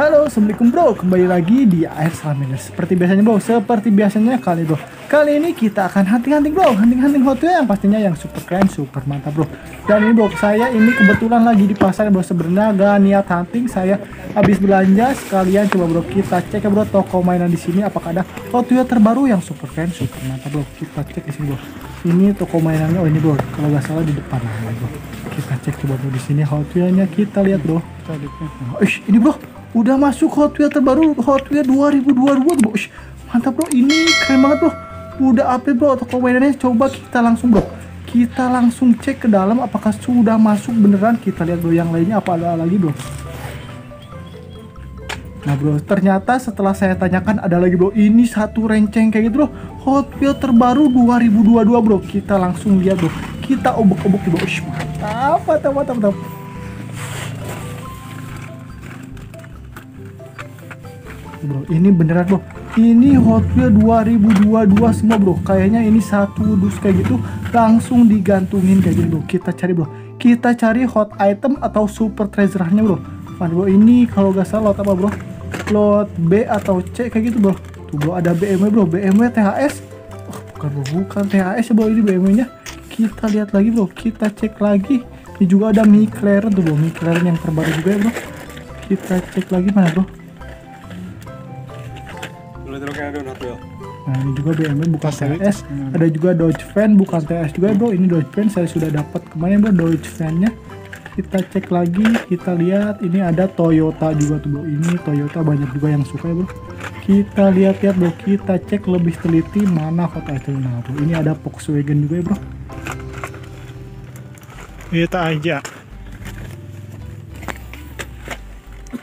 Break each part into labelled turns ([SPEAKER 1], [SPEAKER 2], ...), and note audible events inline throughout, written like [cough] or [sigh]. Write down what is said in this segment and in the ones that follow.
[SPEAKER 1] Halo, assalamualaikum bro. Kembali lagi di Air Salamander. Seperti biasanya bro, seperti biasanya kali bro. Kali ini kita akan hunting-hunting bro, hunting-hunting Hot Wheels yang pastinya yang super keren, super mantap bro. Dan ini bro, saya ini kebetulan lagi di pasar bro. Sebenarnya gak niat hunting, saya habis belanja sekalian coba bro kita cek ya bro toko mainan di sini apakah ada Hot Wheels terbaru yang super keren, super mantap bro. Kita cek di sini bro. Ini toko mainannya, oh ini bro, kalau nggak salah di depan nah, bro. Kita cek coba bro di sini Hot Wheels-nya kita lihat bro. Ish, ini bro, udah masuk Hot Wheels terbaru Hot Wheels 2022 bro. Ush, mantap bro. Ini keren banget bro. Udah update bro toko mainannya. Coba kita langsung bro. Kita langsung cek ke dalam apakah sudah masuk beneran. Kita lihat bro yang lainnya apa ada lagi bro. Nah bro, ternyata setelah saya tanyakan ada lagi bro, ini satu renceng kayak gitu bro, Hot Wheels terbaru 2022 bro, kita langsung lihat bro, kita obok-obok bro, Ush, mantap, mantap, mantap, mantap. Bro. Ini beneran bro. Ini Hot Wheels 2022 semua bro. Kayaknya ini satu dus kayak gitu langsung digantungin kayak gitu bro. Kita cari bro. Kita cari hot item atau super treasure nya bro. Mana bro ini kalau gak salah lot apa bro? Lot B atau C kayak gitu bro. Tuh bro ada BMW bro. BMW THS oh, bukan bro. Bukan THS ya bro. Ini BMW nya kita lihat lagi bro. Kita cek lagi. Ini juga ada McLaren tuh bro. McLaren yang terbaru juga ya bro. Kita cek lagi mana bro Nah ini juga BMW bukan TS Ada juga Dodge Fan bukan TS juga bro. Ini Dodge Fan saya sudah dapat. Kemarin bro Dodge Fan nya Kita cek lagi Kita lihat. Ini ada Toyota juga tuh bro. Ini Toyota banyak juga yang suka ya bro. Kita lihat-lihat bro. Kita cek lebih teliti mana kota itu Nah bro. Ini ada Volkswagen juga ya bro
[SPEAKER 2] Kita aja.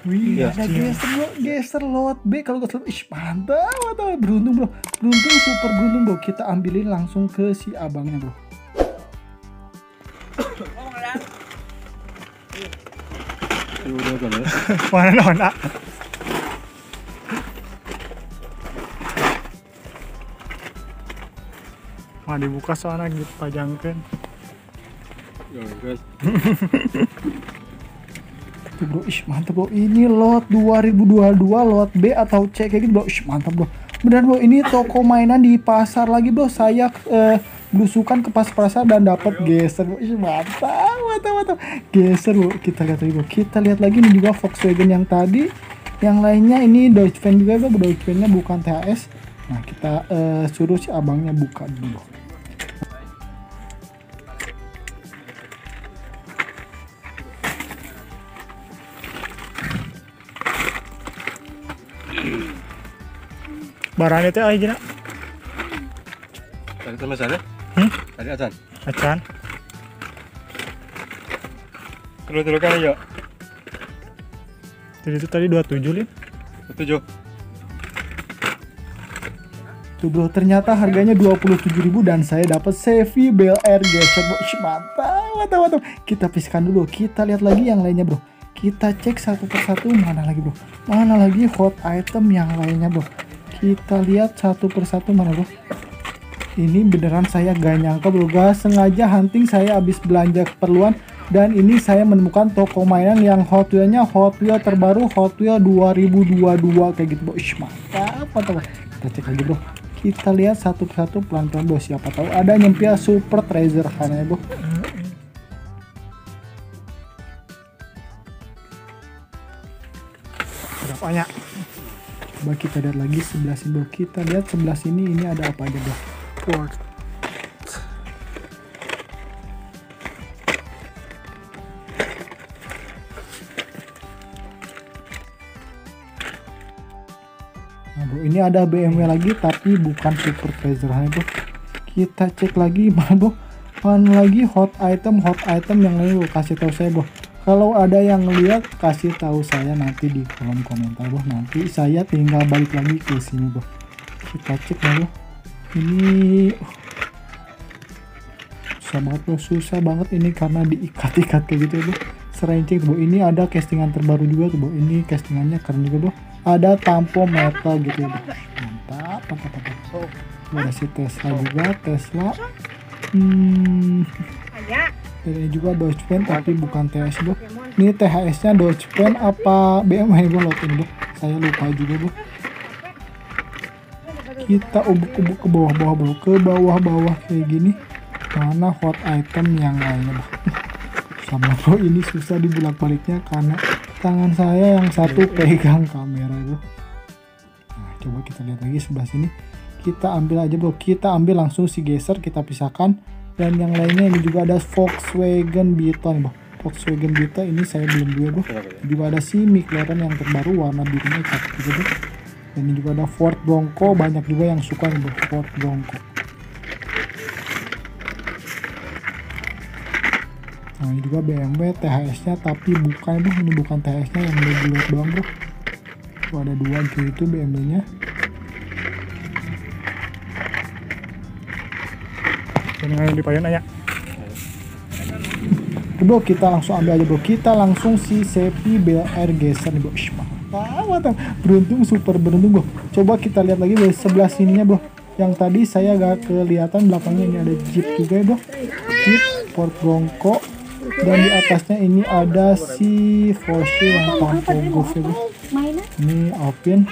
[SPEAKER 1] Wih,
[SPEAKER 2] Iya.
[SPEAKER 1] ada geser bro, geser lot B kalau gak salah. Ih, mantap, mantap, beruntung bro, beruntung super beruntung bro. Kita ambilin langsung ke si abangnya bro. [laughs]
[SPEAKER 2] Mana nona? Mah dibuka soalnya gitu pajangkan. [laughs]
[SPEAKER 1] Tuh bro, ih mantap bro. Ini lot 2022 lot B atau C kayak gitu bro. Ih mantap bro. Beneran bro, ini toko mainan di pasar lagi bro. Saya eh, belusukan ke pas pasar dan dapat geser bro. Ih mantap, mantap, mantap. Geser bro. Kita lihat lagi bro. Kita lihat lagi ini juga Volkswagen yang tadi. Yang lainnya ini Dodge Fan juga bro. Dodge Fan-nya bukan THS. Nah kita eh, suruh si abangnya buka dulu.
[SPEAKER 2] Barang itu aja nak.
[SPEAKER 3] Tadi sama sana?
[SPEAKER 2] Hmm?
[SPEAKER 3] Tadi acan.
[SPEAKER 2] Acan. Terus terus kan ya. Jadi itu tadi 27 lin.
[SPEAKER 3] Tujuh.
[SPEAKER 1] Tuh bro, ternyata harganya 27.000 dan saya dapat Sevi Bel Air geser bro. Ih, mantap, mantap, mantap. Kita pisahkan dulu, kita lihat lagi yang lainnya bro. Kita cek satu persatu mana lagi bro. Mana lagi hot item yang lainnya bro. Kita lihat satu persatu mana bro. Ini beneran saya gak nyangka bro, gak sengaja hunting saya habis belanja keperluan dan ini saya menemukan toko mainan yang Hot Wheels-nya Hot Wheels terbaru Hot Wheels 2022 kayak gitu bro. Ih, mantap, mantap. Kita cek lagi bro kita lihat satu persatu pelan-pelan bro siapa tahu ada nyempil super treasure ya bro
[SPEAKER 2] Udah banyak.
[SPEAKER 1] Coba kita lihat lagi sebelah sini kita. Lihat sebelah sini ini ada apa aja bro
[SPEAKER 2] Port.
[SPEAKER 1] nah bro ini ada BMW lagi tapi bukan super treasure ya bro kita cek lagi [laughs] mana bro. Mana lagi hot item hot item yang lain bro. Kasih tahu saya bro kalau ada yang lihat kasih tahu saya nanti di kolom komentar bro nanti saya tinggal balik lagi ke sini bro kita cek lah bro ini uh, susah banget bro susah banget ini karena diikat-ikat kayak gitu ya bro serencing bro ini ada castingan terbaru juga tuh bro ini castingannya keren juga bro ada tampo metal gitu ya bro mantap mantap mantap. Ada si Tesla juga. Tesla hmm, ini juga Fan tapi bukan TS bro Ini THS-nya Dodge Pen apa BMW bro lot ini bro. Saya lupa juga bro. Kita ubuk-ubuk ke bawah-bawah bro, ke bawah-bawah kayak gini. Mana hot item yang lainnya bro. [laughs] Sama bro ini susah dibulak-baliknya karena tangan saya yang satu pegang kamera bro. Nah, coba kita lihat lagi sebelah sini. Kita ambil aja bro, kita ambil langsung si geser, kita pisahkan. Dan yang lainnya ini juga ada Volkswagen Beetle bro. Volkswagen Beetle ini saya belum juga bro. Juga ada si McLaren yang terbaru warna birunya cakep juga bro. Dan ini juga ada Ford Bronco, banyak juga yang suka nih bro, Ford Bronco. Nah ini juga BMW THS nya tapi bukan bro, ini bukan THS nya yang regular doang bro. Tuh ada dua gitu itu
[SPEAKER 2] Ngayon di payon aja.
[SPEAKER 1] Bro kita langsung ambil aja bro. Kita langsung si Sepi Bel Air geser nih bro. Mantap. Beruntung super beruntung bro. Coba kita lihat lagi bro sebelah sininya bro. Yang tadi saya gak kelihatan belakangnya ini ada Jeep juga ya bro. Jeep Ford Bronco. Dan di atasnya ini ada si Porsche yang tanpa goof ya bro. Ini Alpine.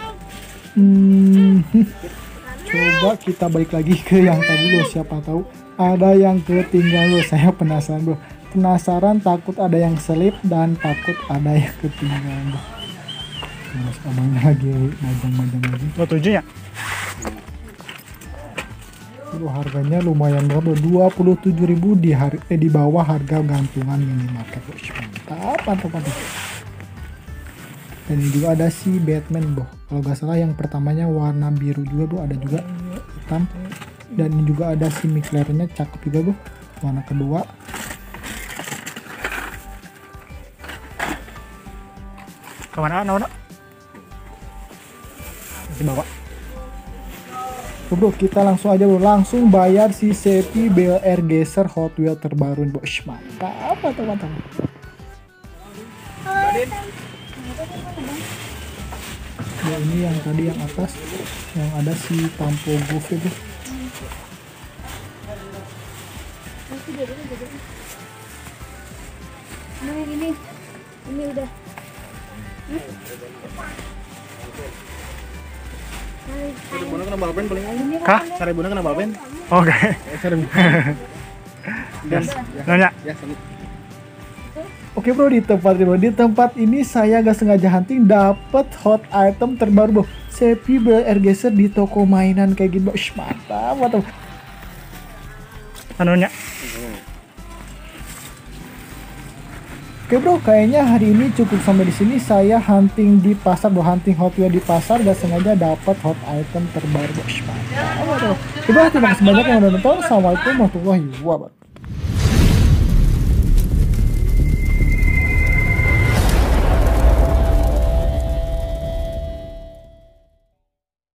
[SPEAKER 1] Hmm, [laughs] Coba kita balik lagi ke yang tadi bro. Siapa tahu ada yang ketinggalan bro. Saya penasaran bro. Penasaran takut ada yang selip dan takut ada yang ketinggalan Mas abangnya lagi majang-majang lagi.
[SPEAKER 2] Lo tujuh ya?
[SPEAKER 1] Aduh, harganya lumayan berapa 27.000 di hari eh, di bawah harga gantungan minimarket Wih, mantap mantap mantap. Dan ini juga ada si Batman boh kalau nggak salah yang pertamanya warna biru juga boh ada juga hitam dan juga ada si McLaren-nya cakep juga boh warna kedua
[SPEAKER 2] Ke mana? Mana? Masih bawa.
[SPEAKER 1] Bro, kita langsung aja bro, langsung bayar si Sepi BLR Geser Hot Wheel terbaru bro. Ish, mantap, mantap, mantap. Ya ini yang tadi yang atas, yang ada si Tampo Goof itu.
[SPEAKER 3] Seribu kena balpen paling aja.
[SPEAKER 2] Kah?
[SPEAKER 3] Seribu kena balpen.
[SPEAKER 2] Oke.
[SPEAKER 3] Seribu. [laughs]
[SPEAKER 2] Nanya.
[SPEAKER 3] Ya.
[SPEAKER 1] Oke bro, di tempat ini bro, di tempat ini saya gak sengaja hunting dapet hot item terbaru bro. Sepi Geser di toko mainan kayak gitu bro. Ish, mantap, mantap.
[SPEAKER 2] Anunya.
[SPEAKER 1] Oke bro, kayaknya hari ini cukup sampai di sini. Saya hunting di pasar, bro, hunting Hot Wheels di pasar, gak sengaja dapat hot item terbaru. Oke bro, terima kasih banyak yang udah nonton. Assalamualaikum warahmatullahi wabarakatuh.